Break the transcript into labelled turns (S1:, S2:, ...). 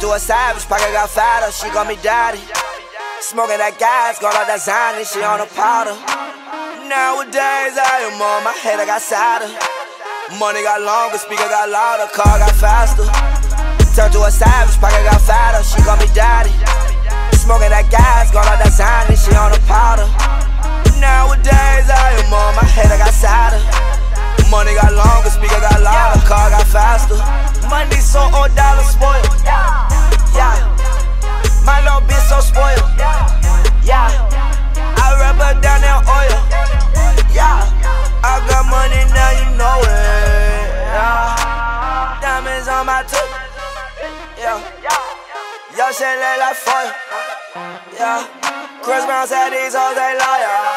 S1: to a savage, pocket got fatter, she call me daddy. Smoking that gas, got all that Xanny, she on a powder. Nowadays I am on my head, I got sadder. Money got longer, speaker got louder, car got faster. Turn to a savage, pocket got fatter, she call me daddy. Smoking that gas, got all that Xanny, she on a powder. So dollar spoiled. Yeah. My little bitch so spoiled. Yeah. I rub her down in oil. Yeah. I got money now, you know it. Yeah. Diamonds on my tooth. Yeah. Yo, shit look like fire. Yeah. Chris Brown said these hoes they liar.